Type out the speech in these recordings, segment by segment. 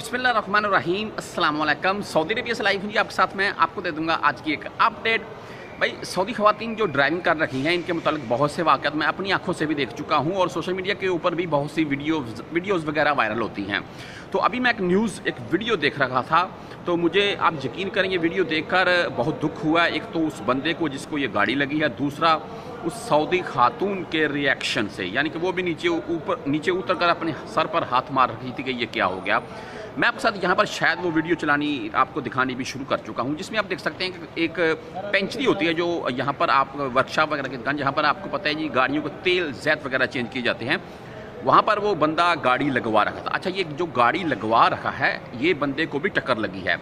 बिस्मिल्लाहिर्रहमानिर्रहीम। अस्सलाम वालेकुम सऊदी अरबिया से लाइव हूँ जी आपके साथ मैं, आपको दे दूँगा आज की एक अपडेट। भाई, सऊदी खवतिन जो ड्राइविंग कर रही हैं, इनके मतलब बहुत से वाक़ मैं अपनी आँखों से भी देख चुका हूँ और सोशल मीडिया के ऊपर भी बहुत सी वीडियोज़ वीडियोज़ वगैरह वायरल होती हैं। तो अभी मैं एक न्यूज़, एक वीडियो देख रहा था तो मुझे आप यकीन करें, ये वीडियो देखकर बहुत दुख हुआ। एक तो उस बंदे को जिसको ये गाड़ी लगी है, दूसरा उस सऊदी खातून के रिएक्शन से, यानी कि वो भी नीचे ऊपर, नीचे उतर कर अपने सर पर हाथ मार रही थी कि ये क्या हो गया। मैं आपके साथ यहाँ पर शायद वो वीडियो चलानी आपको दिखानी भी शुरू कर चुका हूँ, जिसमें आप देख सकते हैं कि एक पेंचरी होती है जो यहाँ पर आप वर्कशॉप वगैरह की दुकान जहाँ पर आपको पता है जी गाड़ियों को तेल जैत वगैरह चेंज किए जाते हैं। वहाँ पर वो बंदा गाड़ी लगवा रखा था। अच्छा ये जो गाड़ी लगवा रखा है, ये बंदे को भी टक्कर लगी है।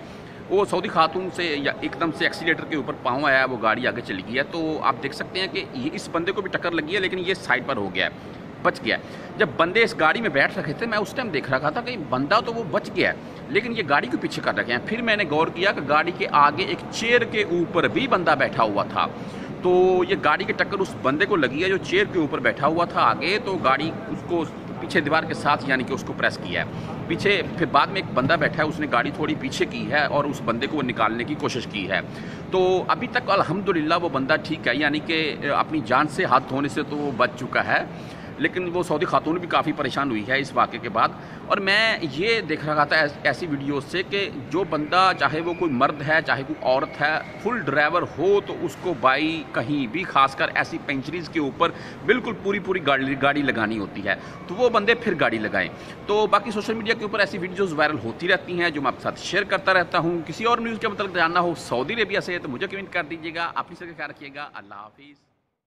वो सऊदी खातून से या एकदम से एक्सीटर के ऊपर पाँव आया, वो गाड़ी आगे चली गई है। तो आप देख सकते हैं कि ये इस बंदे को भी टक्कर लगी है, लेकिन ये साइड पर हो गया है। बच गया जब बंदे इस गाड़ी में बैठ रखे थे, मैं उस टाइम देख रखा था कि बंदा तो वो बच गया लेकिन ये गाड़ी के पीछे कर रखे हैं। फिर मैंने गौर किया कि गाड़ी के आगे एक चेयर के ऊपर भी बंदा बैठा हुआ था। तो ये गाड़ी की टक्कर उस बंदे को लगी है जो चेयर के ऊपर बैठा हुआ था आगे तो गाड़ी उसको पीछे दीवार के साथ यानी कि उसको प्रेस किया है। पीछे, फिर बाद में एक बंदा बैठा है, उसने गाड़ी थोड़ी पीछे की है और उस बंदे को निकालने की कोशिश की है। तो अभी तक अल्हम्दुलिल्लाह वो बंदा ठीक है, यानी कि अपनी जान से हाथ धोने से तो वो बच चुका है, लेकिन वो सऊदी खातून भी काफ़ी परेशान हुई है इस वाक़े के बाद। और मैं ये देख रहा था ऐसी वीडियो से कि जो बंदा, चाहे वो कोई मर्द है, चाहे कोई औरत है फुल ड्राइवर हो तो उसको बाई कहीं भी, खासकर ऐसी पेंचरीज़ के ऊपर बिल्कुल पूरी पूरी गाड़ी गाड़ी लगानी होती है। तो वो बंदे फिर गाड़ी लगाएँ। तो बाकी सोशल मीडिया के ऊपर ऐसी वीडियोज़ वायरल होती रहती हैं, जो मैं आपके साथ शेयर करता रहता हूँ। किसी और न्यूज़ के मतलब जानना हो सऊदी अरेबिया से तो मुझे कमेंट कर दीजिएगा। अपनी से ख्याल रखिएगा। अल्लाह हाफिज़।